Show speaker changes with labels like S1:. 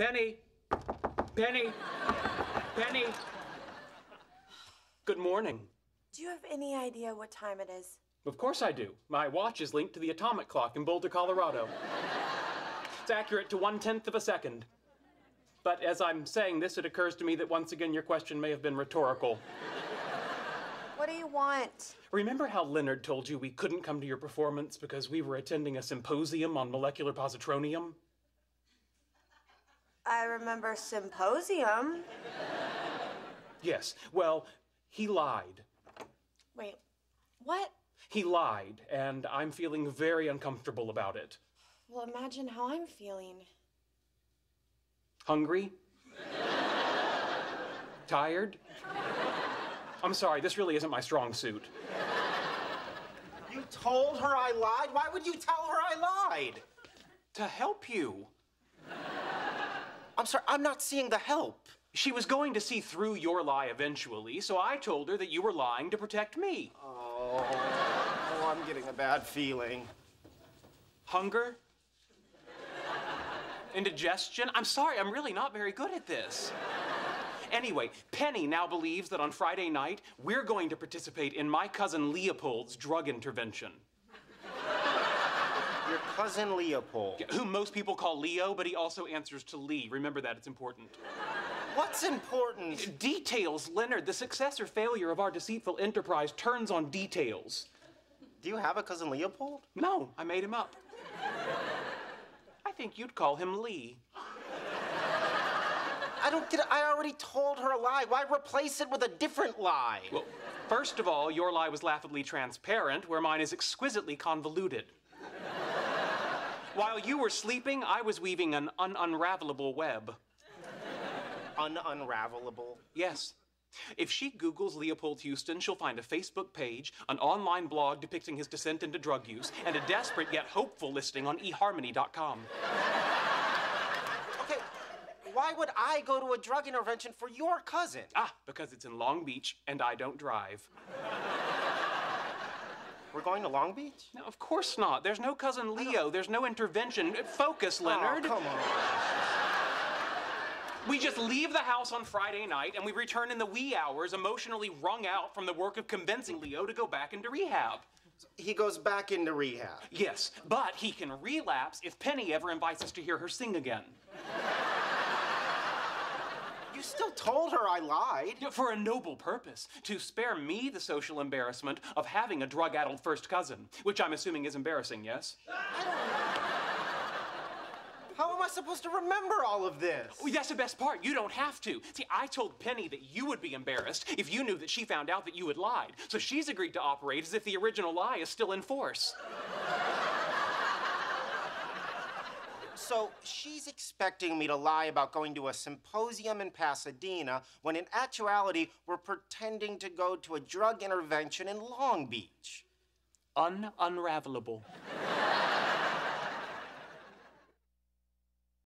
S1: Penny! Penny! Penny! Good morning.
S2: Do you have any idea what time it is?
S1: Of course I do. My watch is linked to the atomic clock in Boulder, Colorado. it's accurate to one tenth of a second. But as I'm saying this, it occurs to me that once again your question may have been rhetorical.
S2: What do you want?
S1: Remember how Leonard told you we couldn't come to your performance because we were attending a symposium on molecular positronium?
S2: I remember symposium.
S1: Yes. Well, he lied.
S2: Wait, what?
S1: He lied, and I'm feeling very uncomfortable about it.
S2: Well, imagine how I'm feeling.
S1: Hungry? Tired? I'm sorry, this really isn't my strong suit.
S3: You told her I lied? Why would you tell her I lied?
S1: To help you.
S3: I'm sorry, I'm not seeing the help.
S1: She was going to see through your lie eventually, so I told her that you were lying to protect me.
S3: Oh, oh I'm getting a bad feeling.
S1: Hunger? Indigestion? I'm sorry, I'm really not very good at this. Anyway, Penny now believes that on Friday night, we're going to participate in my cousin Leopold's drug intervention.
S3: Your cousin Leopold.
S1: Whom most people call Leo, but he also answers to Lee. Remember that, it's important.
S3: What's important?
S1: Details, Leonard. The success or failure of our deceitful enterprise turns on details.
S3: Do you have a cousin Leopold?
S1: No, I made him up. I think you'd call him Lee.
S3: I don't get it. I already told her a lie. Why replace it with a different lie?
S1: Well, first of all, your lie was laughably transparent, where mine is exquisitely convoluted. While you were sleeping, I was weaving an un-unravelable web.
S3: Un-unravelable?
S1: Yes. If she Googles Leopold Houston, she'll find a Facebook page, an online blog depicting his descent into drug use, and a desperate yet hopeful listing on eharmony.com.
S3: Okay, why would I go to a drug intervention for your cousin?
S1: Ah, because it's in Long Beach and I don't drive.
S3: We're going to Long Beach?
S1: No, of course not. There's no cousin Leo. There's no intervention. Focus, oh, Leonard.
S3: Oh, come on.
S1: We just leave the house on Friday night and we return in the wee hours, emotionally wrung out from the work of convincing Leo to go back into rehab.
S3: He goes back into rehab.
S1: Yes, but he can relapse if Penny ever invites us to hear her sing again.
S3: You still told her I lied.
S1: Yeah, For a noble purpose, to spare me the social embarrassment of having a drug-addled first cousin, which I'm assuming is embarrassing, yes?
S3: How am I supposed to remember all of this?
S1: Well, that's the best part. You don't have to. See, I told Penny that you would be embarrassed if you knew that she found out that you had lied. So she's agreed to operate as if the original lie is still in force.
S3: So she's expecting me to lie about going to a symposium in Pasadena when in actuality we're pretending to go to a drug intervention in Long Beach.
S1: Un-unravelable.